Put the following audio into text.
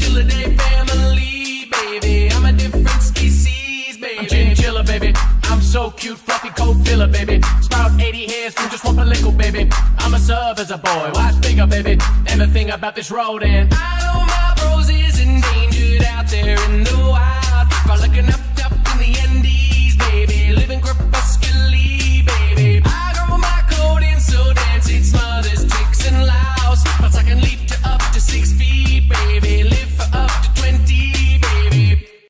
But I'm Chinchilla family, baby. I'm a different species, baby. I'm Chinchilla, baby. I'm so cute, fluffy coat filler, baby. Sprout 80 hairs from just one follicle, baby. I'm a sub as a boy, watch bigger, baby. And the thing about this road, and I